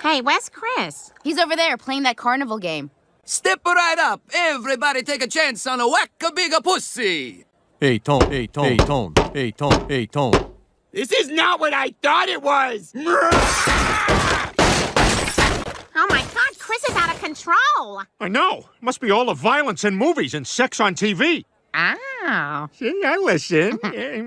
Hey, where's Chris? He's over there playing that carnival game. Step right up. Everybody take a chance on a whack a bigger pussy. Hey, Tone, hey, Tone, hey, Tone, hey, Tone, hey, Tone. This is not what I thought it was! Oh my god, Chris is out of control. I know. Must be all the violence in movies and sex on TV. Oh. See, I listen. Eh,